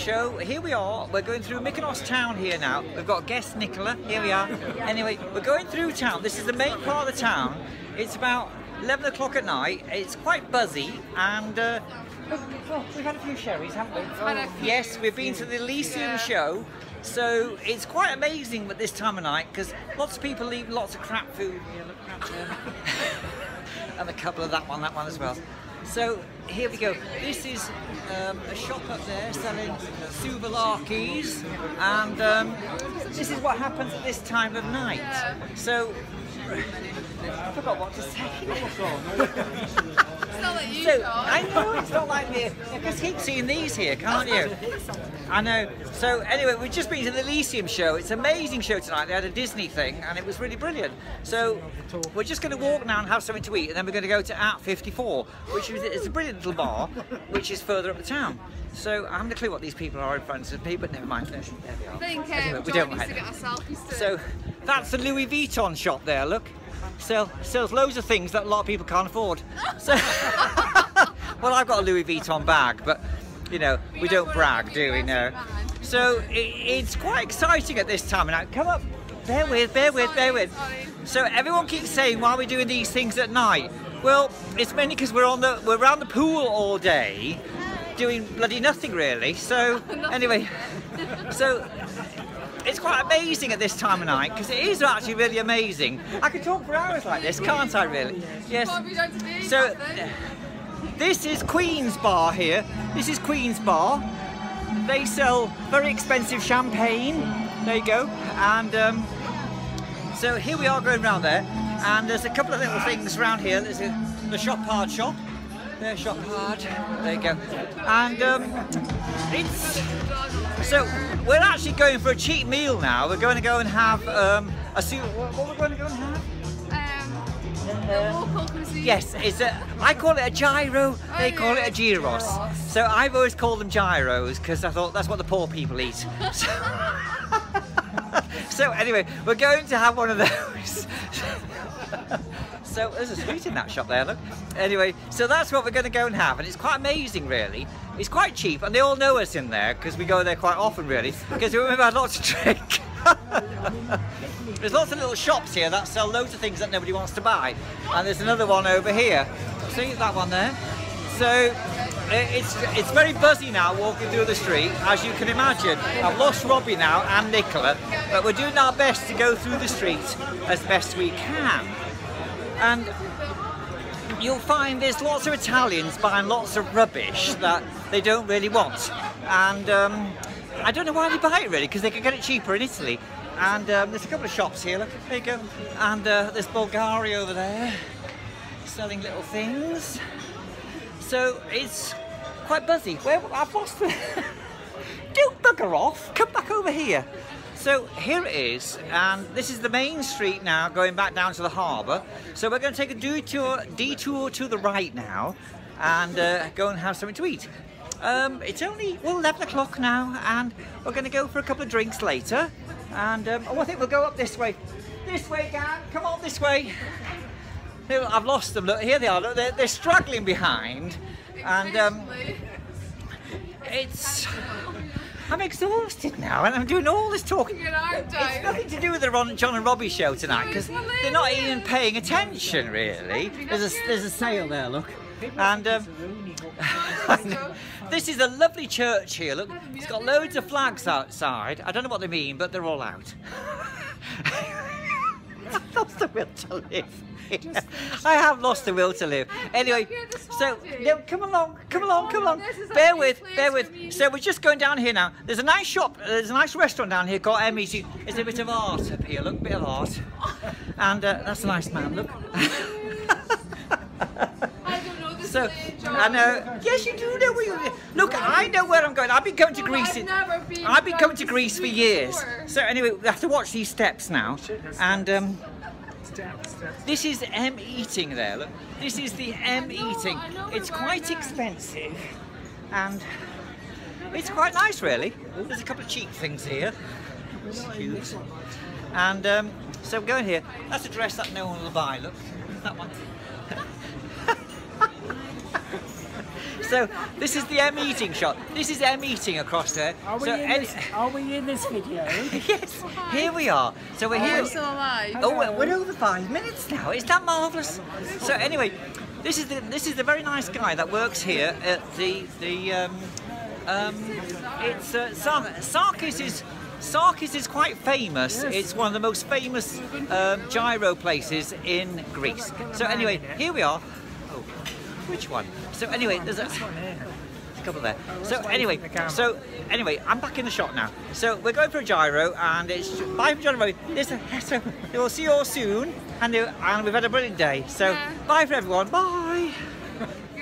show. Here we are. We're going through Mykonos town here now. We've got guest Nicola. Here we are. Anyway, we're going through town. This is the main part of the town. It's about 11 o'clock at night. It's quite buzzy and uh, we've had a few sherries, haven't we? yes, we've been to the Elysium Yeah. show. So it's quite amazing at this time of night because lots of people leave lots of crap food. Look, crap and a couple of that one, that one as well. So here we go. This is um, a shop up there selling souvlakis, and um, this is what happens at this time of night. So I forgot what to say. You, So I know it's not like me. You can keep seeing these here, can't you? I know. So anyway, we've just been to the Elysium show. It's an amazing show tonight. They had a Disney thing, and it was really brilliant. So we're just going to walk now and have something to eat, and then we're going to go to Art 54, which is it's a brilliant little bar, which is further up the town. So I haven't a clue what these people are in front of me, but never mind. There we are. I think Anyway, um, we don't to mind. get a selfie stick. So that's the Louis Vuitton shop there. Look, Sell, sells loads of things that a lot of people can't afford. So, well, I've got a Louis Vuitton bag, but you know we, We don't don't brag, do we? we No. So it, it's quite exciting at this time. Now, come up. Bear with, bear with, bear with. So everyone keeps saying, why are we doing these things at night? Well, it's mainly because we're on the we're around the pool all day, doing bloody nothing really. So anyway, so it's quite amazing at this time of night because it is actually really amazing. I could talk for hours like this, can't I? Really? Yes. What have you done to me? So this is Queen's Bar here. This is Queen's Bar. They sell very expensive champagne. There you go. And um, so here we are going round there, and there's a couple of little things around here. There's a, the shop hard shop. There's shop hard. There you go. And um, it's so we're actually going for a cheap meal now. We're going to go and have um, a soup. What what we're going to go and have? Um, cuisine. Yes, it's a. I call it a gyro. They Oh, call yeah, it a gyros. gyros. So I've always called them gyros because I thought that's what the poor people eat. So, so anyway, we're going to have one of those. so there's a sweet in that shop there. Look. Anyway, so that's what we're going to go and have, and it's quite amazing, really. It's quite cheap, and they all know us in there because we go there quite often, really. Because we've had lots to drink. There's lots of little shops here that sell loads of things that nobody wants to buy. And there's another one over here. See that one there? So it's it's very buzzy now walking through the street, as you can imagine. I've lost Robbie now and Nicola, but we're doing our best to go through the streets as best we can. And you'll find there's lots of Italians buying lots of rubbish that they don't really want. And um, I don't know why they buy it really, because they can get it cheaper in Italy. And um, there's a couple of shops here, look, there you go. And uh, there's Bulgari over there, selling little things. So it's quite buzzy. Where I've lost the. Don't bugger off. Come back over here. So here it is, and this is the main street now, going back down to the harbour. So we're going to take a detour, detour to the right now, and uh, go and have something to eat. Um, it's only well 11 o'clock now, and we're going to go for a couple of drinks later. And um, oh, I think we'll go up this way. This way, gang. Come on, this way. I've lost them. Look, here they are. Look, they're, they're struggling behind, and um, it's. I'm exhausted now, and I'm doing all this talking. Your arm It's nothing to do with the Ron, John and Robbie show tonight because they're not even paying attention really. There's a there's a sale there, look, and um, this is a lovely church here. Look, it's got loads of flags outside. I don't know what they mean, but they're all out. I've lost the will to live. I have lost the will to live. Anyway, so no, come along, come along, come along. This is a Bear with, bear with. So we're just going down here now. There's a nice shop, there's a nice restaurant down here called Emmy's. There's a bit of art up here. Look, a bit of art, and uh, that's a nice man. Look. I know So. I know. Yes, you do know where you look. I know where I'm going. I've been going to Oh, Greece. I've in- been I've been down going to to Greece for years. So anyway, we have to watch these steps now, and um, this is M eating there. Look, this is the M eating. It's quite expensive, and it's quite nice, really. There's a couple of cheap things here. And um, so we're going here. That's a dress that no one will buy. Look, that one. so this is the M eating shot. This is M eating across there. Are we, so in, any- this, are we in this video? yes, here we are. So we're here. Oh, so am I. Oh, we're, we're over five minutes now. Is that marvelous? So anyway, this is the this is the very nice guy that works here at the the um, um, it's uh, Sar- Sakis is. Sakis is quite famous. Yes. It's one of the most famous um, gyro places in Greece. So anyway, here we are. Which one? So anyway, there's a, This a couple there. So anyway, so anyway, I'm back in the shot now. So we're going for a gyro, and it's bye from John Road. Listen, so we'll see you all soon, and, and we've had a brilliant day. So Yeah. bye for everyone. Bye.